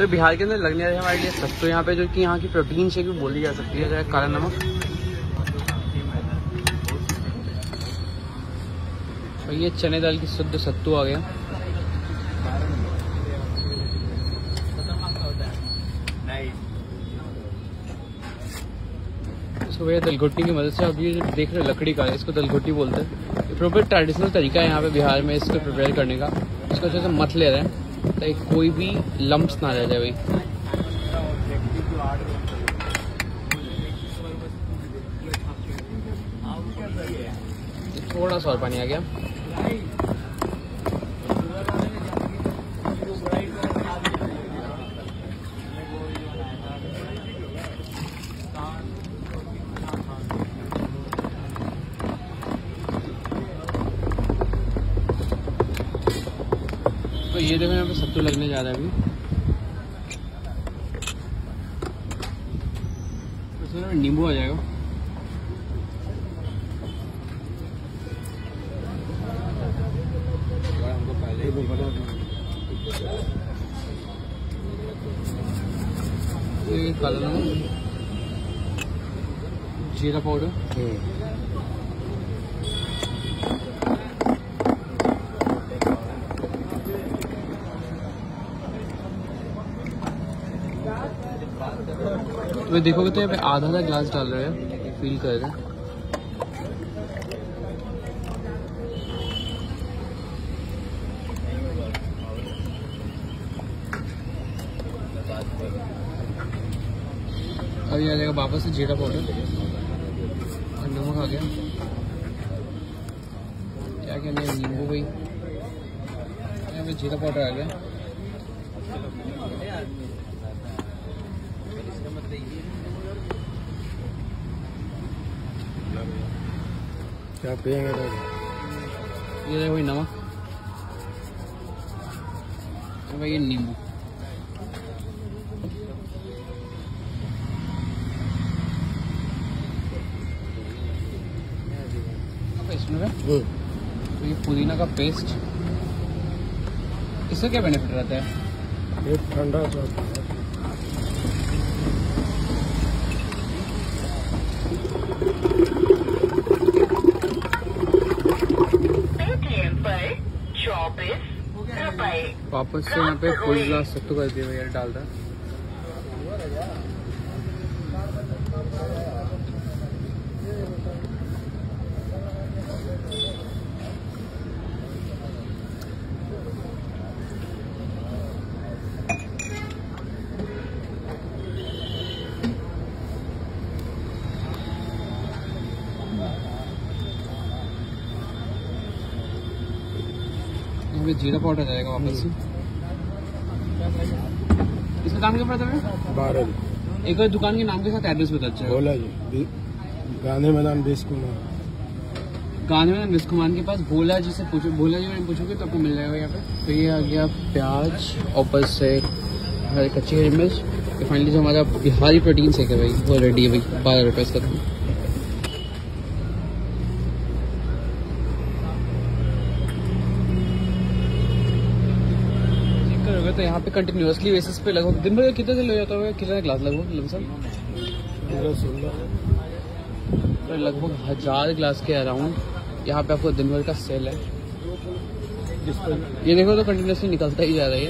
तो बिहार के अंदर लगने वाले हमारे लिए सस्तो यहाँ पे जो कि यहाँ की प्रोटीन शेक भी बोली जा सकती है काला नमक। और ये चने दाल की शुद्ध सत्तू आ गया। इसको भैया दलघुट्टी की मदद से अब ये देख रहे हो लकड़ी का, इसको दलघुट्टी बोलते हैं। प्रॉपर ट्रेडिशनल तरीका है यहाँ पे बिहार में इसको प्रिपेयर करने का। इसको अच्छे से मत ले रहे हैं। ताकि कोई भी लम्ब ना रह जाए भाई। थोड़ा सा और पानी आ गया। तो ये देखो यहाँ पे सत्तू लगने जा रहा है अभी। इसमें नींबू आ जाएगा। नमक जीरा पाउडर। तो देखोगे तो यहाँ आधा आधा ग्लास डाल रहे हैं फील कर रहे हैं। अभी आ जाएगा वापस से जीरा पाउडर और नमक आ गया। क्या कहने हैं नींबू भाई। जीरा पाउडर आ गया। क्या पियेंगे तो? ये देखो भाई नमक। भाई ये नींबू। तो ये पुदीना का पेस्ट इससे क्या बेनिफिट रहता है? ये ठंडा सा पेटीएम पर चौबीस रुपए। वापस से यहाँ पे फुल ग्लास सत्तू कर दिया भैया डाल रहा। यहाँ पे जीरा पाउडर जाएगा वापस से। इसका दाम क्या पड़ता है बारह एक बार दुकान के नाम के साथ एड्रेस बता अच्छा भोला जी। गांधी मैदान बीस कुमार। गांधी में मिस कुमार के पास भोला जी से पूछो भोला जी में पूछोगे तो आपको मिल जाएगा यहाँ पे? तो ये आ गया प्याज ऊपर से हरी कच्ची हरी मिर्च। फाइनली जो हमारा बिहारी प्रोटीन शेक है भाई वो रेडी है भाई बारह रुपये इसका तो यहाँ पे कंटिन्यूसली बेसिस पे लगभग दिन भर कितने दिन हो जाता होगा? कितना ग्लास लगभग, लमसम? तो लगभग हज़ार ग्लास के अराउंड यहाँ पे आपको दिन भर का सेल है। ये देखो तो कंटिन्यूसली निकलता ही जा रहा है